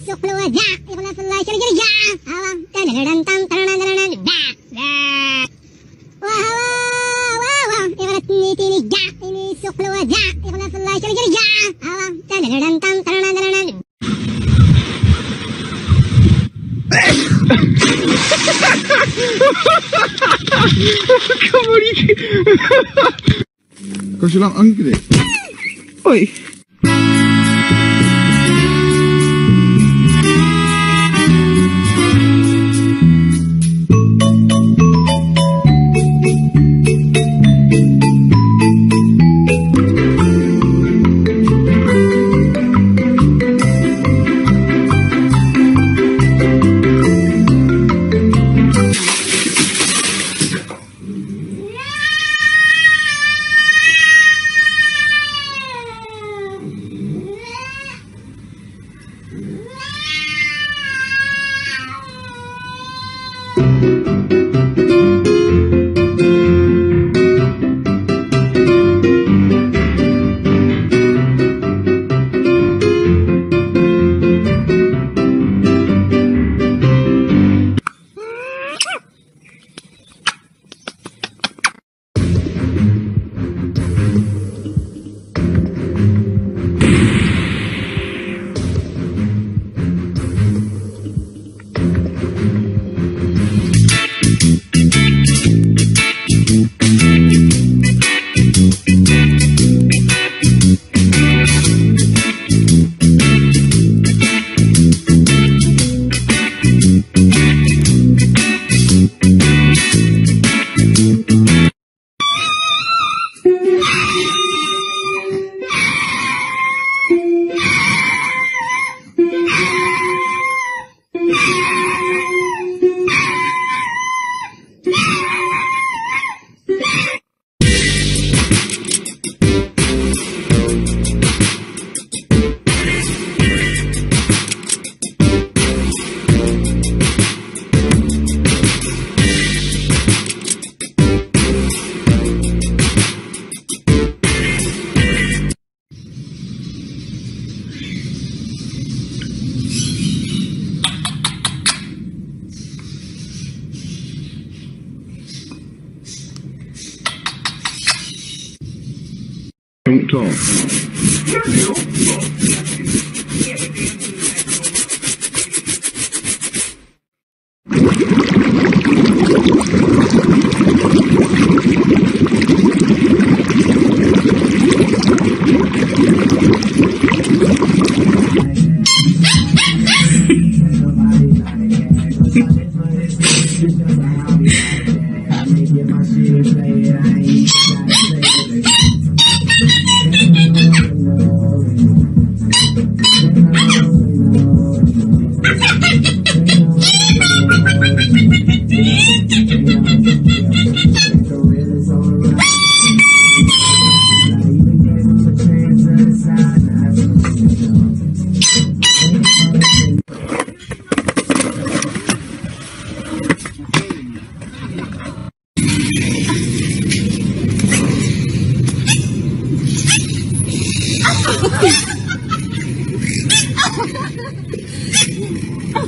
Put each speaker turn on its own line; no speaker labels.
السوق الوزع يغلى في الله شرق رجع هوا تنهرن طن طرنا باع باع وهوا وهوا يغلى تنيتي نجع إني السوق الوزع يغلى في الله شرق رجع هوا تنهرن طن طرنا طرنا Ha ha ha ha!
Komolík. Kožila jako, Angry. Oj. Então. Oh!